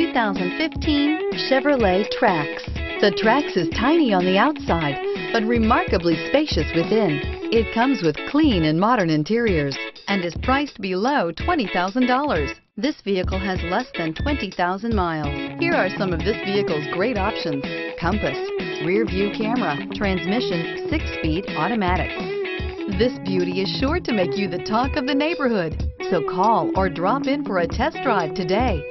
2015 Chevrolet Trax. The Trax is tiny on the outside, but remarkably spacious within. It comes with clean and modern interiors and is priced below $20,000. This vehicle has less than 20,000 miles. Here are some of this vehicle's great options. Compass, rear view camera, transmission, six-speed automatic. This beauty is sure to make you the talk of the neighborhood. So call or drop in for a test drive today.